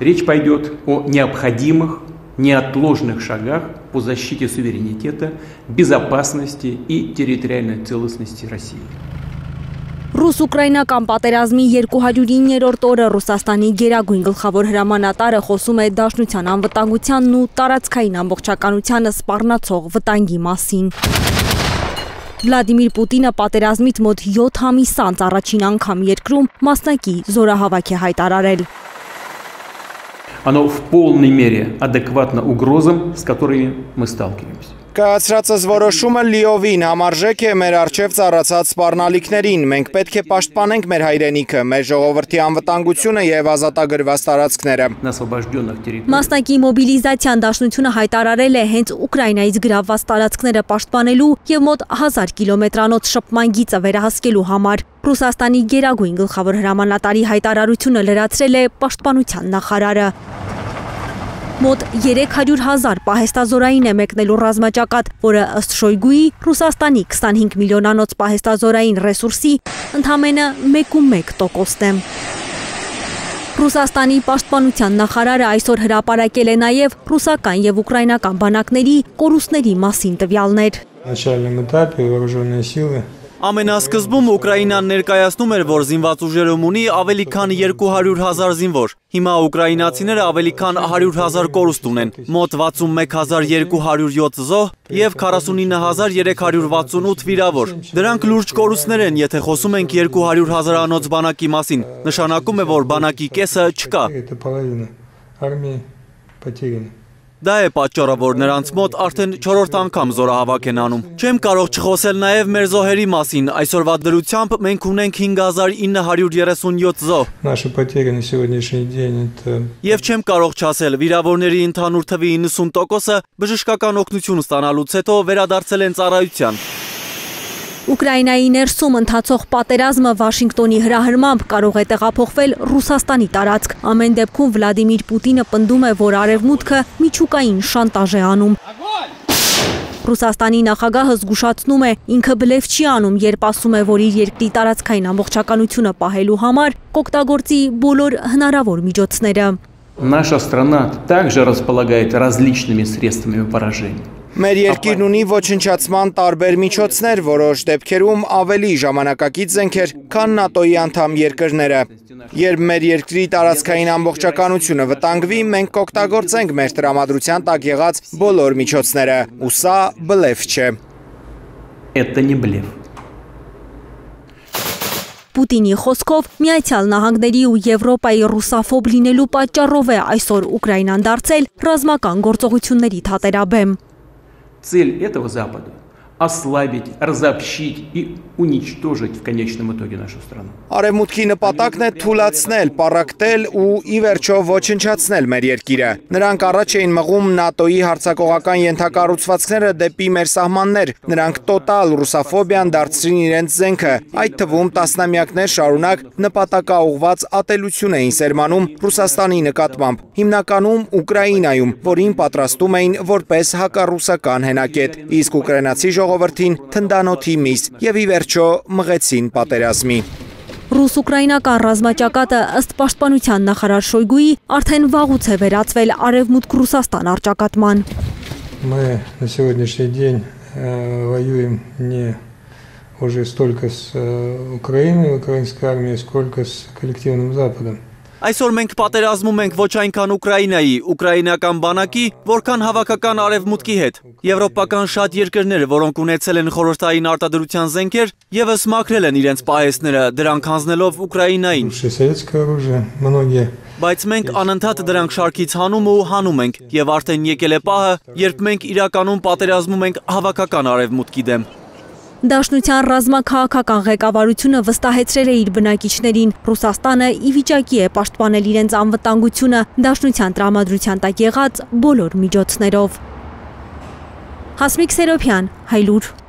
Речь пойдет о необходимых, неотложных шагах по защите суверенитета, безопасности и территориальной целостности России. Ռուս-ուկրաինական պատերազմի 209-րդ օրը Ռուսաստանի գերագույն գլխավոր հրամանատարը խոսում է դաշնության անվտանգությանն ու տարածքային ամբողջականությանը սպառնացող վտանգի մասին։ Վլադիմիր Պուտինը պատերազմից մոտ 7 ամիս անց առաջին անգամ երկրում մասնակի զորահավաք է հայտարարել։ Оно в полной мере адекватно угрозам, с которыми мы сталкиваемся։ Կայացրածս որոշումը լիովին համարժեք է մեր արջև ծառացած սպառնալիքներին։ Մենք պետք է պաշտպանենք մեր հայրենիքը, մեր ժողովրդի անվտանգությունը եւ ազատագրված տարածքները։ Մասնակի մոբիլիզացիան դաշնությունը հայտարարել է հենց Ուկրաինայից գրավված տարածքները պաշտպանելու եւ մոտ 1000 կիլոմետրանոց շփման գիծը վերահսկելու համար։ Ռուսաստանի գերագույն գլխավոր հրամանատարի հայտարարությունը լրացրել է պաշտպանության նախարարը։ Մոտ 300 հազար պահեստազորային է մեկնելու ռազմաճակատ, որը ըստ Շոյգուի Ռուսաստանի 25 միլիոնանոց պահեստազորային ռեսուրսի ընդամենը 1.1 տոկոսն է։ Ռուսաստանի պաշտպանության նախարարը այսօր հրապարակել է նաև ռուսական եւ ուկրաինական բանակների կորուստների մասին տվյալներ։ Начальном этапе вооруженные силы Ամենասկզբում Ուկրաինան ներկայացնում էր, որ զինված ուժերում ունի ավելի քան 200 հազար զինվոր։ Հիմա ուկրաինացիները ավելի քան 100 հազար կորուստ ունեն, մոտ 61207 զոհ և 49368 վիրավոր։ Դրանք լուրջ կորուստներ են, եթե խոսում ենք 200 հազարանոց բանակի մասին, նշանակում է, որ բանակի կեսը չկա։ Դա է պատճառը, որ նրանց մոտ արդեն 4-րդ անգամ զորահավաք են անում։ Չեմ կարող չխոսել նաև մեր զոհերի մասին։ Այսօրվա դրությամբ մենք ունենք 5937 զոհ։ Наши потери на сегодняшний день это Եվ չեմ կարող չասել, վիրավորների ընդհանուր թվի 90%-ը բժշկական օգնություն ստանալուց հետո վերադարձել են ծառայության։ Ուկրաինայի ներսում ընթացող պատերազմը Վաշինգտոնի հրահրմամբ կարող է տեղափոխվել Ռուսաստանի տարածք։ Ամեն դեպքում Վլադիմիր Պուտինը պնդում է, որ արևմուտքը միջուկային շանտաժ է անում։ Ռուսաստանի նախագահը զգուշացնում է, ինքը բլև չի անում, երբ ասում է, որ իր երկրի տարածքային ամբողջականությունը պահելու համար կօգտագործի բոլոր հնարավոր միջոցները։ Наша страна также располагает различными средствами поражения. Մեր երկիրն ունի ոչնչացման տարբեր միջոցներ, որոշ դեպքերում ավելի ժամանակակից զենքեր, քան ՆԱՏՕ-ի անդամ երկրները։ Երբ մեր երկրի տարածքային ամբողջականությունը վտանգվի, մենք կօգտագործենք մեր տրամադրության տակ եղած բոլոր միջոցները, ու սա բլեֆ չէ։ Это не блеф։ Պուտինի խոսքով Միացյալ Նահանգների ու Եվրոպայի ռուսաֆոբ լինելու պատճառով է այսօր Ուկրաինան դարձել ռազմական գործողությունների թատերաբեմ։ Цель этого Запада ослабить, разобщить и уничтожить в конечном итоге нашу страну։ Արևմուտքի նպատակն է թուլացնել, պարակտել ու ի վերջո ոչնչացնել մեր երկիրը։ Նրանք առաջ էին մղում ՆԱՏՕ-ի հարցակողական ենթակառուցվածքները դեպի մեր սահմաններ։ Նրանք տոտալ ռուսաֆոբիան դարձրին իրենց զենքը, այդ թվում տասնամյակներ շարունակ նպատակաուղված ատելություն էին սերմանում Ռուսաստանի նկատմամբ, հիմնականում Ուկրաինայում, որին պատրաստում էին որպես հակառուսական հենակետ։ Իսկ ուկրաինացի ժողովրդին թնդանոթի միս եւ ի վերջո մղեցին պատերազմի։ Ռուս-ուկրաինական ռազմաճակատը ըստ պաշտպանության նախարար Շոյգուի արդեն վաղուց է վերածվել արևմուտք Ռուսաստան արճակատման։ Мы на сегодняшний день э, воюем не уже столько с э, Украиной, украинской армией, сколько с коллективным Западом։ Այսօր մենք պատերազմում ենք ոչ այնքան Ուկրաինայի, ուկրաինական բանակի, որքան հավաքական արևմուտքի հետ։ Եվրոպական շատ երկրներ, որոնք ունեցել են խորհրդային արտադրության զենքեր, եւս մաքրել են իրենց պահեստները, դրանք հանձնելով Ուկրաինային։ Բայց մենք անընդհատ դրանք շարքից հանում ու հանում ենք, եւ արդեն եկել է պահը, երբ մենք իրականում պատերազմում ենք հավաքական արևմուտքի դեմ։ Դաշնության ռազմաքաղաքական ղեկավարությունը վստահեցրել է իր բնակիչներին։ Ռուսաստանը ի վիճակի է պաշտպանել իրենց անվտանգությունը դաշնության տրամադրության տակ եղած բոլոր միջոցներով։ Հասմիկ Սերոփյան, Հայլուր